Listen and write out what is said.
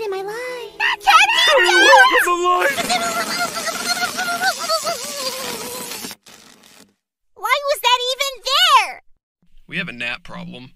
it in my. Why was that even there? We have a nap problem.